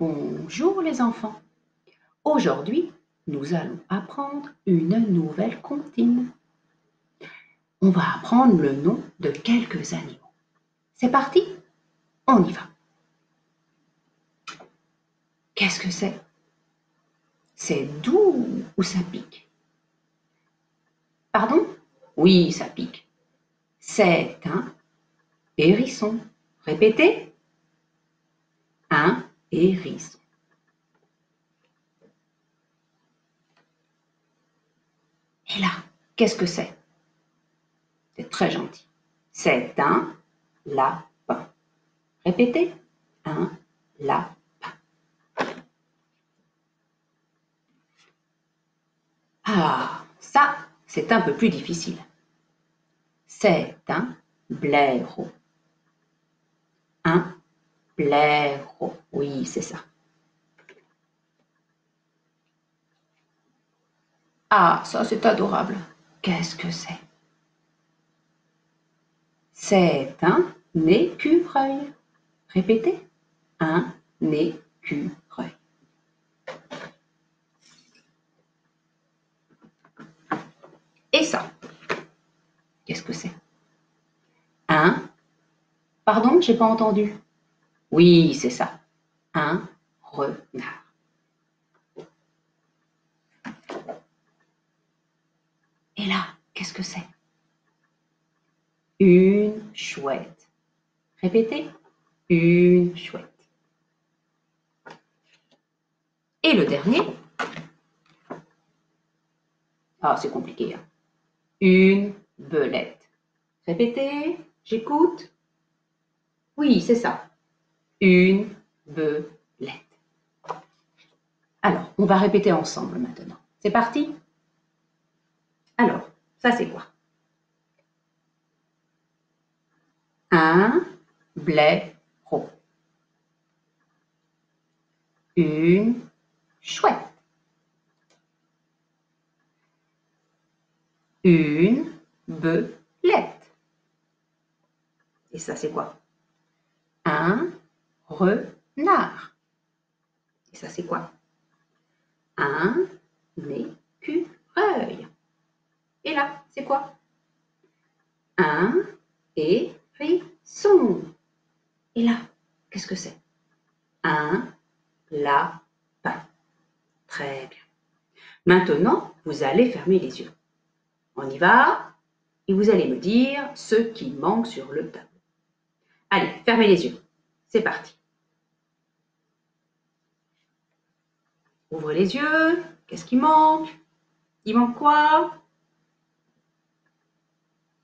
Bonjour les enfants. Aujourd'hui, nous allons apprendre une nouvelle comptine. On va apprendre le nom de quelques animaux. C'est parti On y va. Qu'est-ce que c'est? C'est doux ou ça pique? Pardon? Oui, ça pique. C'est un hérisson. Répétez. Un Et là, qu'est-ce que c'est? C'est très gentil. C'est un lapin. Répétez. Un lapin. Ah, ça, c'est un peu plus difficile. C'est un blaireau. Un blaireau. Oui, c'est ça. Ah, ça, c'est adorable. Qu'est-ce que c'est? C'est un écureuil. Répétez. Un écureuil. Et ça, qu'est-ce que c'est? Un Pardon, j'ai pas entendu. Oui, c'est ça. Un renard. Et là, qu'est-ce que c'est? Une chouette. Répétez. Une chouette. Et le dernier? Ah, c'est compliqué. Hein. Une belette. Répétez. J'écoute. Oui, c'est ça. Une belette. Alors, on va répéter ensemble maintenant. C'est parti? Alors, ça c'est quoi? Un blaireau. Une chouette. Une belette. Et ça c'est quoi? Un renard. Et ça, c'est quoi? Un écureuil. Et là, c'est quoi? Un hérisson. Et là, qu'est-ce que c'est? Un lapin. Très bien. Maintenant, vous allez fermer les yeux. On y va et vous allez me dire ce qui manque sur le tableau. Allez, fermez les yeux. C'est parti. Ouvrez les yeux. Qu'est-ce qui manque? Il manque quoi?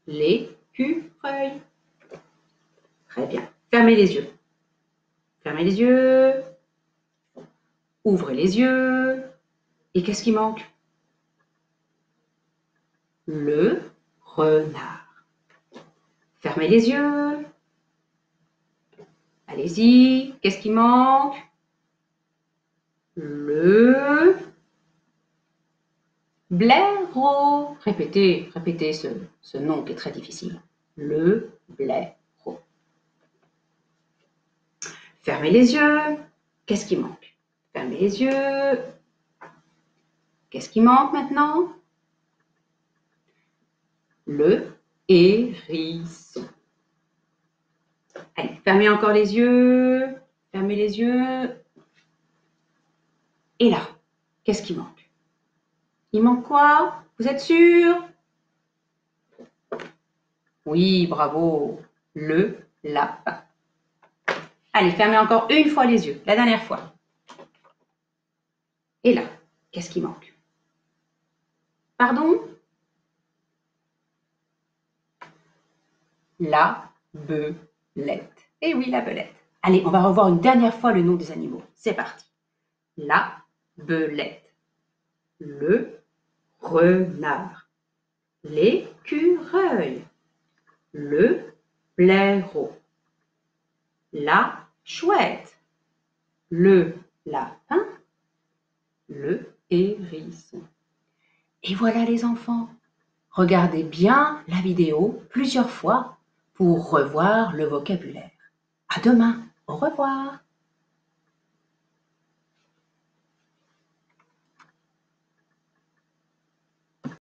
L'écureuil. Très bien. Fermez les yeux. Fermez les yeux. Ouvrez les yeux. Et qu'est-ce qui manque? Le renard. Fermez les yeux. Allez-y, qu'est-ce qui manque? Le blaireau. Répétez, répétez ce, nom qui est très difficile. Le blaireau. Fermez les yeux. Qu'est-ce qui manque? Fermez les yeux. Qu'est-ce qui manque maintenant? Le hérisson. Allez, fermez encore les yeux. Fermez les yeux. Et là, qu'est-ce qui manque? Il manque quoi? Vous êtes sûr? Oui, bravo. Le lapin. Allez, fermez encore une fois les yeux. La dernière fois. Et là, qu'est-ce qui manque? Pardon? La be belette. Eh oui, la belette. Allez, on va revoir une dernière fois le nom des animaux. C'est parti. La belette. Le renard. L'écureuil. Le blaireau. La chouette. Le lapin. Le hérisson. Et voilà les enfants. Regardez bien la vidéo plusieurs fois pour revoir le vocabulaire. À demain. Au revoir.